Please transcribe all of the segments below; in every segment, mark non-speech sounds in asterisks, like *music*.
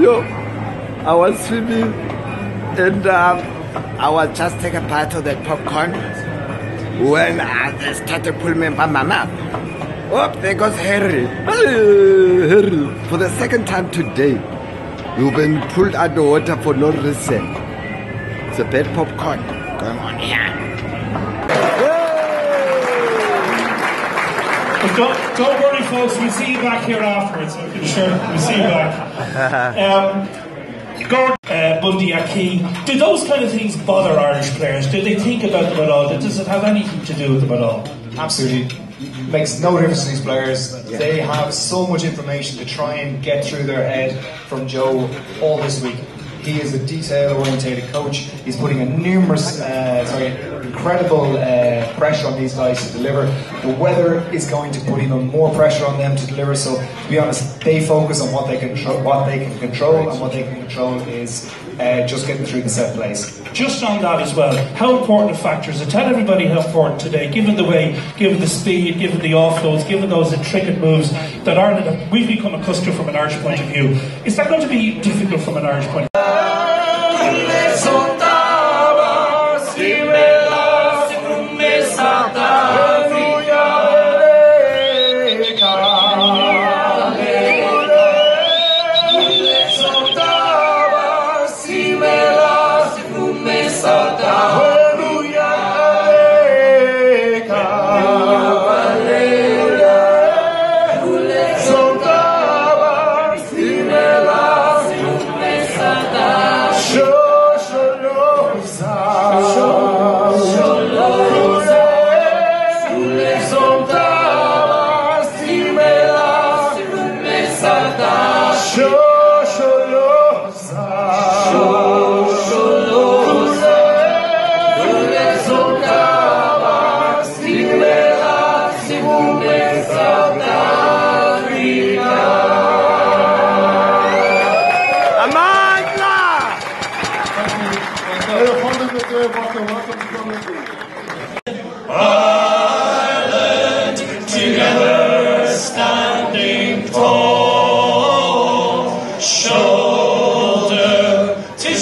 Yo, I was swimming and um, I was just taking a bite of that popcorn when I started pulling by my mama. Oh, there goes Harry. Harry. For the second time today, you've been pulled out the water for no reason. It's a bad popcorn going on here. But don't, don't worry, folks. We'll see you back here afterwards. I can assure you. We'll see you back. *laughs* Um, Gordon, uh, Bundee, Aki, do those kind of things bother Irish players? Do they think about them at all? Does it have anything to do with them at all? Absolutely. Makes no difference to these players. They have so much information to try and get through their head from Joe all this week. He is a detail-orientated coach. He's putting a numerous, uh, sorry, incredible uh, pressure on these guys to deliver. The weather is going to put even more pressure on them to deliver. So, to be honest, they focus on what they can control, what they can control, and what they can control is uh, just getting through the set plays. Just on that as well, how important a factor is it? Tell everybody how important today, given the way, given the speed, given the offloads, given those intricate moves that Ireland we've become accustomed from an Irish point of view. Is that going to be difficult from an Irish point of view?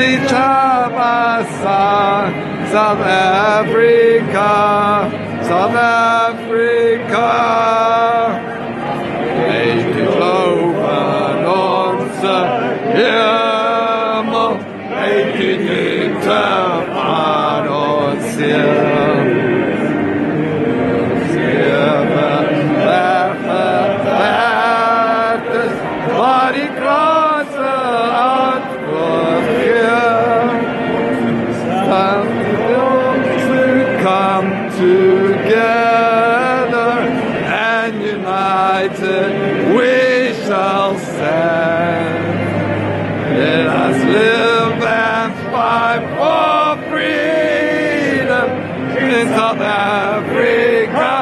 Sitabasa, South Africa, South Africa. Make it open on Yama, make it continents of Africa.